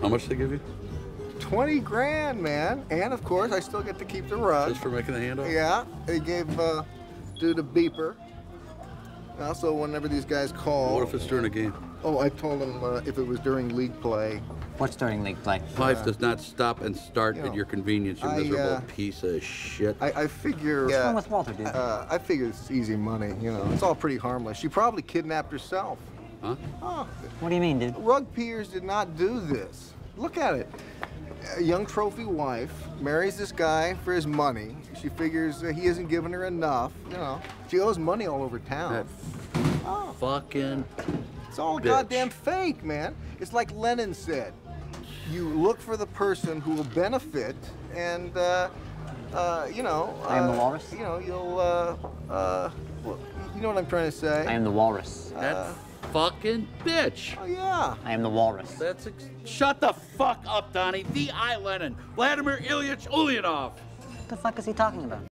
How much did they give you? 20 grand, man. And of course, I still get to keep the rug. Just for making the handoff? Yeah, they gave uh, dude a beeper. Also, whenever these guys call. What if it's during a game? Oh, I told them uh, if it was during league play. What's during league play? Life does not stop and start you at your convenience, you I, miserable uh, piece of shit. I, I figure. What's wrong with Walter, dude? Uh, I figure it's easy money. You know, it's all pretty harmless. She probably kidnapped herself. Huh? Oh, what do you mean, dude? rug peers did not do this. Look at it. A young trophy wife marries this guy for his money. She figures uh, he isn't giving her enough. You know, she owes money all over town. That Oh, fucking. it's all bitch. goddamn fake, man. It's like Lenin said. You look for the person who will benefit, and uh, uh, you know. I am the uh, walrus? You know, you'll. Uh, uh, well, you know what I'm trying to say? I am the walrus. That uh, fucking bitch. Oh yeah. I am the walrus. That's ex- shut the fuck up, Donny. The I Lenin, Vladimir Ilyich Ulyanov. What the fuck is he talking about?